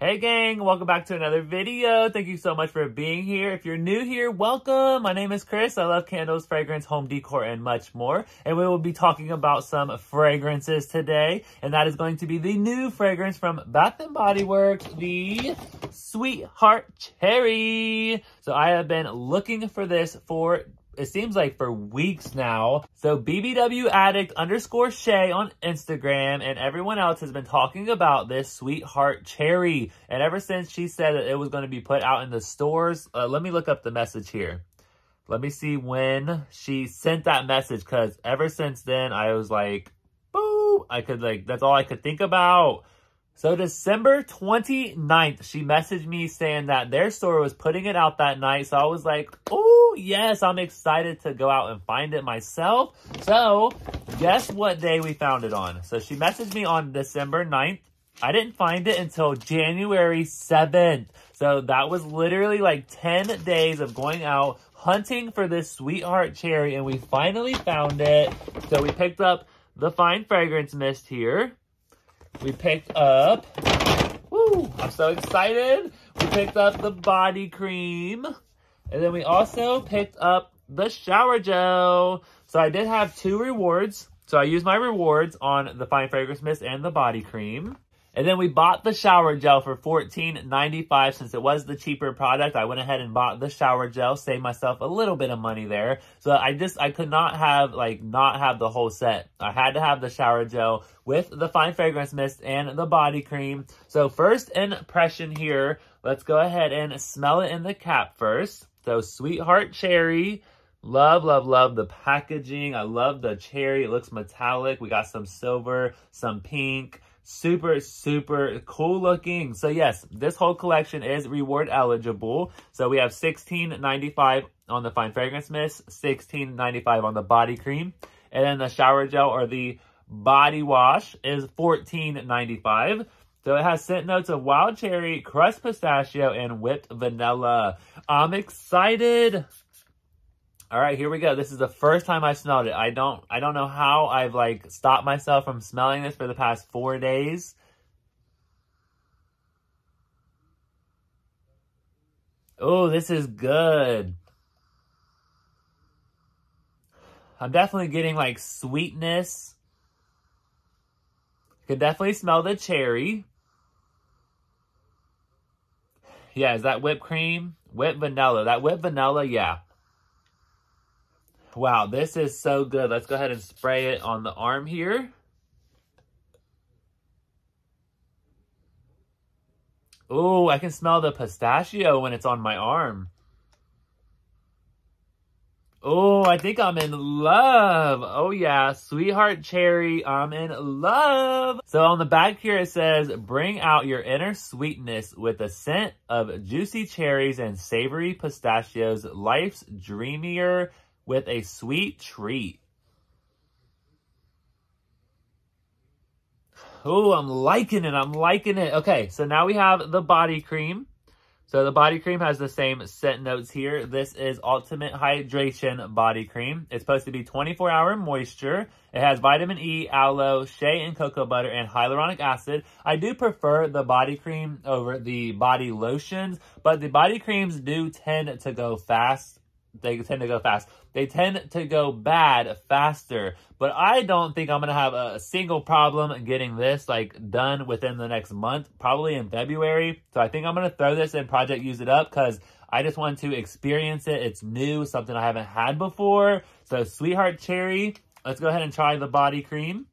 Hey gang, welcome back to another video. Thank you so much for being here. If you're new here, welcome. My name is Chris. I love candles, fragrance, home decor, and much more. And we will be talking about some fragrances today. And that is going to be the new fragrance from Bath & Body Works, the Sweetheart Cherry. So I have been looking for this for it seems like for weeks now. So BBW Addict underscore Shae on Instagram and everyone else has been talking about this Sweetheart Cherry. And ever since she said that it was going to be put out in the stores, uh, let me look up the message here. Let me see when she sent that message because ever since then I was like, boo, I could like, that's all I could think about. So December 29th, she messaged me saying that their store was putting it out that night. So I was like, oh, yes, I'm excited to go out and find it myself. So guess what day we found it on? So she messaged me on December 9th. I didn't find it until January 7th. So that was literally like 10 days of going out hunting for this sweetheart cherry and we finally found it. So we picked up the fine fragrance mist here. We picked up, woo, I'm so excited. We picked up the body cream. And then we also picked up the shower gel. So I did have two rewards. So I used my rewards on the Fine Fragrance Mist and the body cream. And then we bought the shower gel for $14.95 since it was the cheaper product. I went ahead and bought the shower gel, saved myself a little bit of money there. So I just, I could not have, like, not have the whole set. I had to have the shower gel with the fine fragrance mist and the body cream. So first impression here, let's go ahead and smell it in the cap first. So Sweetheart Cherry. Love, love, love the packaging. I love the cherry. It looks metallic. We got some silver, some pink, super, super cool looking. So yes, this whole collection is reward eligible. So we have $16.95 on the Fine Fragrance Mist, $16.95 on the body cream. And then the shower gel or the body wash is $14.95. So it has scent notes of wild cherry, crushed pistachio, and whipped vanilla. I'm excited. All right, here we go. This is the first time I smelled it. I don't I don't know how I've like stopped myself from smelling this for the past 4 days. Oh, this is good. I'm definitely getting like sweetness. Could definitely smell the cherry. Yeah, is that whipped cream? Whipped vanilla. That whipped vanilla, yeah. Wow, this is so good. Let's go ahead and spray it on the arm here. Oh, I can smell the pistachio when it's on my arm. Oh, I think I'm in love. Oh yeah, sweetheart cherry, I'm in love. So on the back here it says, bring out your inner sweetness with a scent of juicy cherries and savory pistachios, life's dreamier with a sweet treat. Oh, I'm liking it. I'm liking it. Okay, so now we have the body cream. So the body cream has the same scent notes here. This is Ultimate Hydration Body Cream. It's supposed to be 24 hour moisture. It has vitamin E, aloe, shea and cocoa butter, and hyaluronic acid. I do prefer the body cream over the body lotions, but the body creams do tend to go fast. They tend to go fast they tend to go bad faster. But I don't think I'm going to have a single problem getting this like done within the next month, probably in February. So I think I'm going to throw this in Project Use It Up because I just want to experience it. It's new, something I haven't had before. So Sweetheart Cherry, let's go ahead and try the body cream.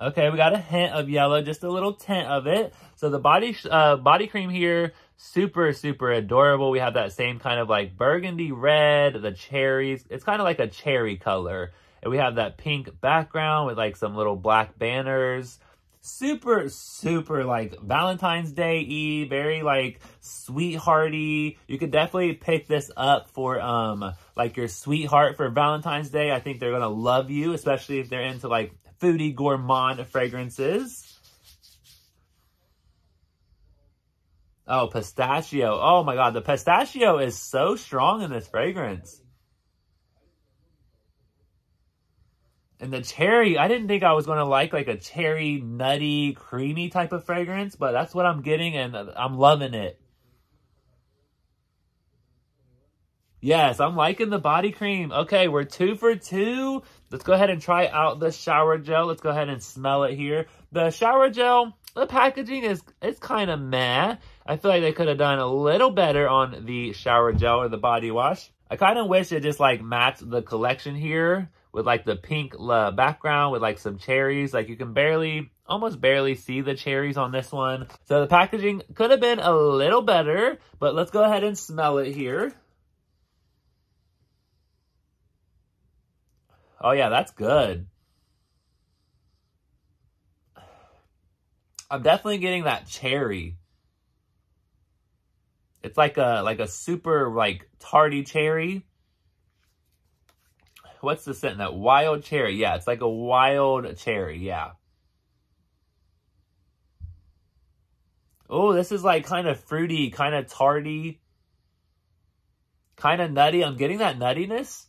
Okay, we got a hint of yellow, just a little tint of it. So the body uh, body cream here super, super adorable. We have that same kind of like burgundy red, the cherries. It's kind of like a cherry color. And we have that pink background with like some little black banners. Super, super like Valentine's Day very like sweethearty. You could definitely pick this up for um like your sweetheart for Valentine's Day. I think they're gonna love you, especially if they're into like foodie gourmand fragrances. Oh, pistachio. Oh my god, the pistachio is so strong in this fragrance. And the cherry, I didn't think I was going to like like a cherry, nutty, creamy type of fragrance, but that's what I'm getting and I'm loving it. Yes, I'm liking the body cream. Okay, we're two for two. Let's go ahead and try out the shower gel. Let's go ahead and smell it here. The shower gel, the packaging is it's kind of meh. I feel like they could have done a little better on the shower gel or the body wash. I kind of wish it just like matched the collection here with like the pink uh, background with like some cherries. Like you can barely, almost barely see the cherries on this one. So the packaging could have been a little better, but let's go ahead and smell it here. Oh yeah, that's good. I'm definitely getting that cherry. It's like a like a super like tardy cherry what's the scent? in That wild cherry. Yeah, it's like a wild cherry. Yeah. Oh, this is like kind of fruity, kind of tarty, kind of nutty. I'm getting that nuttiness.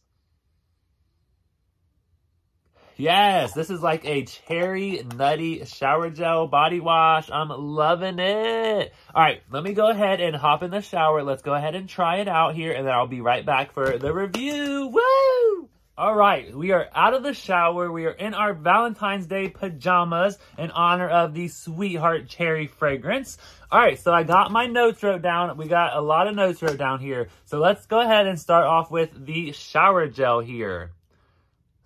Yes, this is like a cherry nutty shower gel body wash. I'm loving it. All right, let me go ahead and hop in the shower. Let's go ahead and try it out here, and then I'll be right back for the review. Woo! All right, we are out of the shower. We are in our Valentine's Day pajamas in honor of the Sweetheart Cherry fragrance. All right, so I got my notes wrote down. We got a lot of notes wrote down here. So let's go ahead and start off with the shower gel here.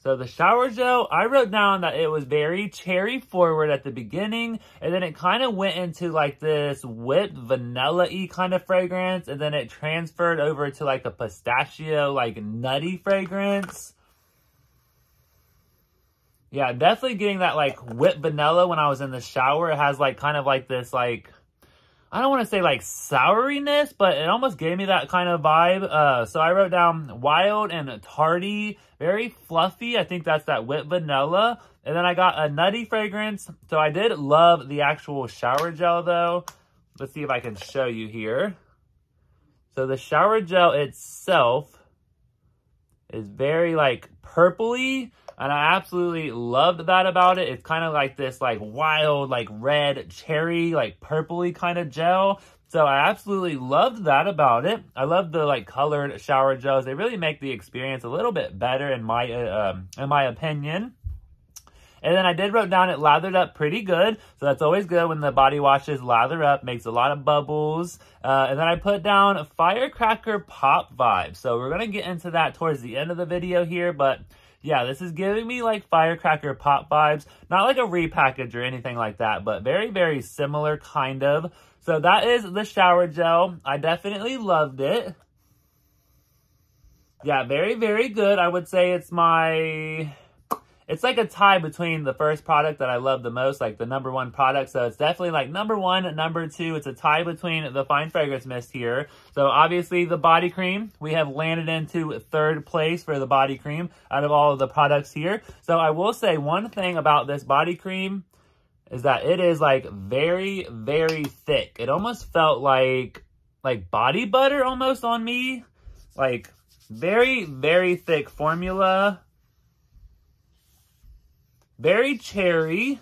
So the shower gel, I wrote down that it was very cherry forward at the beginning, and then it kind of went into like this whipped vanilla-y kind of fragrance, and then it transferred over to like a pistachio, like nutty fragrance. Yeah, definitely getting that like whipped vanilla when I was in the shower. It has like kind of like this like, I don't want to say like souriness, but it almost gave me that kind of vibe. Uh, so I wrote down wild and tardy, very fluffy. I think that's that whipped vanilla. And then I got a nutty fragrance. So I did love the actual shower gel though. Let's see if I can show you here. So the shower gel itself is very like purpley and I absolutely loved that about it. It's kind of like this like wild, like red cherry, like purpley kind of gel. So I absolutely loved that about it. I love the like colored shower gels. They really make the experience a little bit better in my uh, um, in my opinion. And then I did wrote down it lathered up pretty good. So that's always good when the body washes lather up, makes a lot of bubbles. Uh, and then I put down firecracker pop vibes. So we're going to get into that towards the end of the video here. But yeah, this is giving me like firecracker pop vibes. Not like a repackage or anything like that, but very, very similar kind of. So that is the shower gel. I definitely loved it. Yeah, very, very good. I would say it's my it's like a tie between the first product that I love the most, like the number one product. So it's definitely like number one, number two. It's a tie between the Fine Fragrance Mist here. So obviously the body cream, we have landed into third place for the body cream out of all of the products here. So I will say one thing about this body cream is that it is like very, very thick. It almost felt like, like body butter almost on me. Like very, very thick formula very cherry.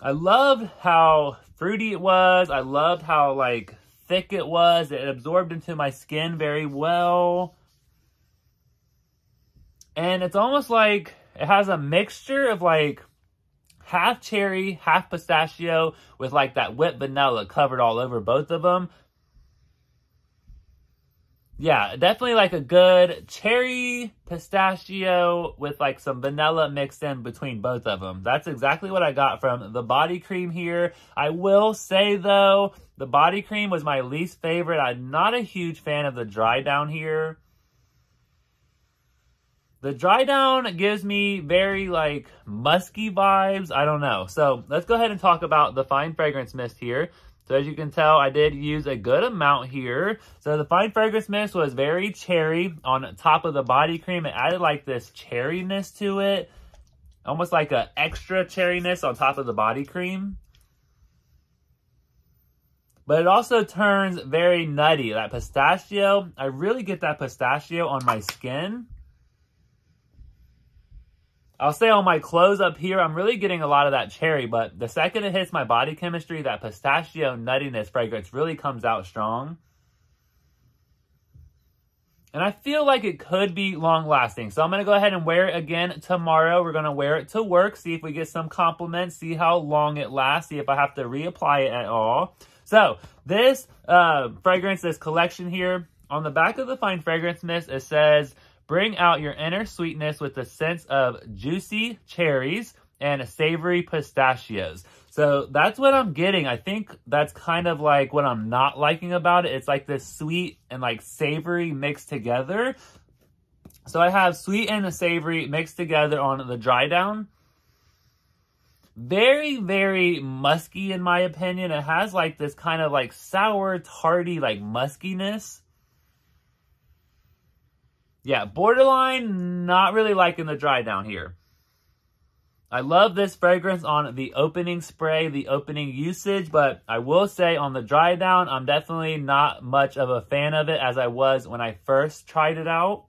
I loved how fruity it was. I loved how like thick it was. It absorbed into my skin very well. And it's almost like it has a mixture of like half cherry, half pistachio with like that whipped vanilla covered all over both of them yeah, definitely like a good cherry pistachio with like some vanilla mixed in between both of them. That's exactly what I got from the body cream here. I will say though, the body cream was my least favorite. I'm not a huge fan of the dry down here. The dry down gives me very like musky vibes. I don't know. So let's go ahead and talk about the fine fragrance mist here. So as you can tell, I did use a good amount here. So the Fine Fragrance Mist was very cherry on top of the body cream. It added like this cherryness to it. Almost like an extra cherryness on top of the body cream. But it also turns very nutty. That pistachio, I really get that pistachio on my skin. I'll say on my clothes up here, I'm really getting a lot of that cherry, but the second it hits my body chemistry, that pistachio nuttiness fragrance really comes out strong. And I feel like it could be long lasting. So I'm going to go ahead and wear it again tomorrow. We're going to wear it to work, see if we get some compliments, see how long it lasts, see if I have to reapply it at all. So this uh, fragrance, this collection here, on the back of the Fine Fragrance Mist, it says, bring out your inner sweetness with the sense of juicy cherries and savory pistachios. So that's what I'm getting. I think that's kind of like what I'm not liking about it. It's like this sweet and like savory mixed together. So I have sweet and savory mixed together on the dry down. Very, very musky in my opinion. It has like this kind of like sour, tarty, like muskiness. Yeah, borderline, not really liking the dry down here. I love this fragrance on the opening spray, the opening usage, but I will say on the dry down, I'm definitely not much of a fan of it as I was when I first tried it out.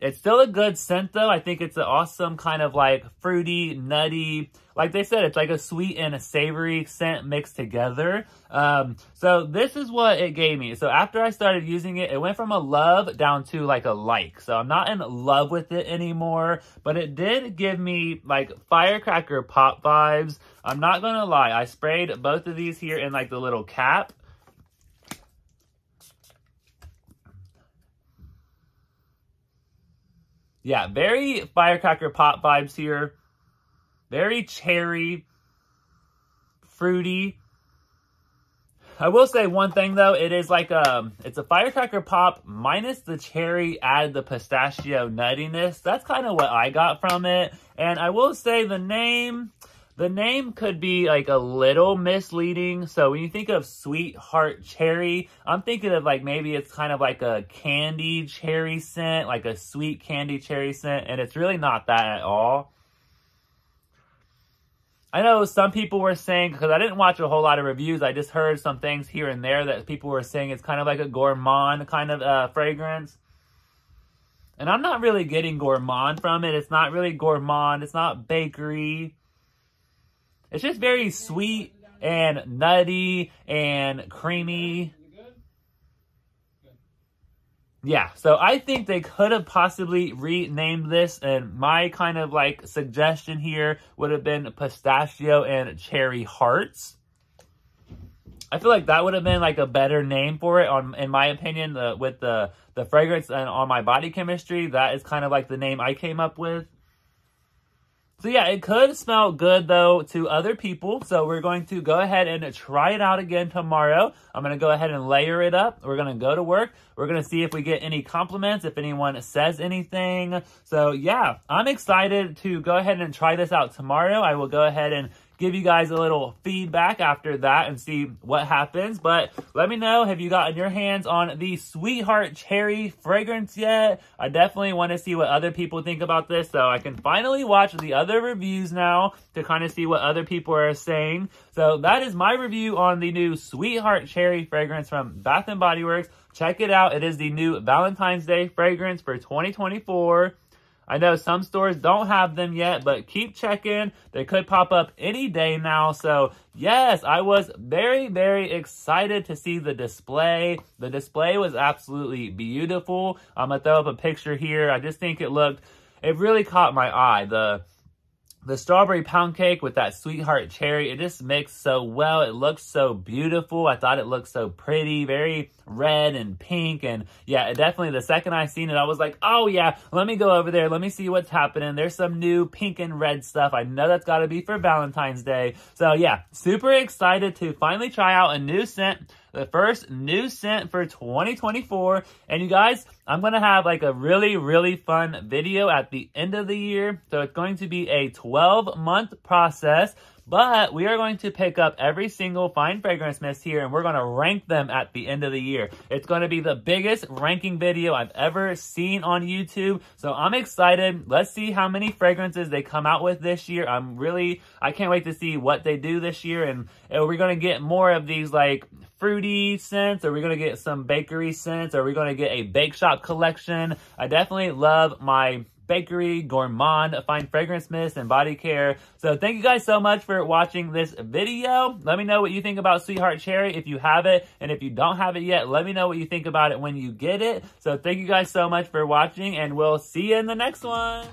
It's still a good scent though. I think it's an awesome kind of like fruity, nutty, like they said, it's like a sweet and a savory scent mixed together. Um, so this is what it gave me. So after I started using it, it went from a love down to like a like. So I'm not in love with it anymore, but it did give me like firecracker pop vibes. I'm not gonna lie. I sprayed both of these here in like the little cap. Yeah, very firecracker pop vibes here. Very cherry, fruity. I will say one thing though, it is like um, it's a firecracker pop minus the cherry, add the pistachio nuttiness. That's kind of what I got from it. And I will say the name, the name could be like a little misleading. So when you think of Sweetheart Cherry, I'm thinking of like maybe it's kind of like a candy cherry scent, like a sweet candy cherry scent. And it's really not that at all. I know some people were saying, because I didn't watch a whole lot of reviews, I just heard some things here and there that people were saying it's kind of like a gourmand kind of uh, fragrance. And I'm not really getting gourmand from it. It's not really gourmand. It's not bakery. It's just very sweet and nutty and creamy. Yeah, so I think they could have possibly renamed this, and my kind of like suggestion here would have been pistachio and cherry hearts. I feel like that would have been like a better name for it, on in my opinion, the, with the the fragrance and on my body chemistry. That is kind of like the name I came up with. So yeah, it could smell good though to other people. So we're going to go ahead and try it out again tomorrow. I'm going to go ahead and layer it up. We're going to go to work. We're going to see if we get any compliments, if anyone says anything. So yeah, I'm excited to go ahead and try this out tomorrow. I will go ahead and give you guys a little feedback after that and see what happens. But let me know, have you gotten your hands on the Sweetheart Cherry fragrance yet? I definitely want to see what other people think about this so I can finally watch the other reviews now to kind of see what other people are saying. So that is my review on the new Sweetheart Cherry fragrance from Bath & Body Works. Check it out. It is the new Valentine's Day fragrance for 2024. I know some stores don't have them yet, but keep checking. They could pop up any day now. So yes, I was very, very excited to see the display. The display was absolutely beautiful. I'm to throw up a picture here. I just think it looked, it really caught my eye. The the strawberry pound cake with that sweetheart cherry, it just mixed so well. It looks so beautiful. I thought it looked so pretty, very red and pink. And yeah, definitely the second I seen it, I was like, oh yeah, let me go over there. Let me see what's happening. There's some new pink and red stuff. I know that's got to be for Valentine's Day. So yeah, super excited to finally try out a new scent the first new scent for 2024. And you guys, I'm going to have like a really, really fun video at the end of the year. So it's going to be a 12 month process. But we are going to pick up every single fine fragrance mist here and we're going to rank them at the end of the year. It's going to be the biggest ranking video I've ever seen on YouTube. So I'm excited. Let's see how many fragrances they come out with this year. I'm really, I can't wait to see what they do this year. And are we going to get more of these like fruity scents? Are we going to get some bakery scents? Are we going to get a bake shop collection? I definitely love my Bakery, Gourmand, Fine Fragrance Mist, and Body Care. So thank you guys so much for watching this video. Let me know what you think about Sweetheart Cherry if you have it. And if you don't have it yet, let me know what you think about it when you get it. So thank you guys so much for watching and we'll see you in the next one.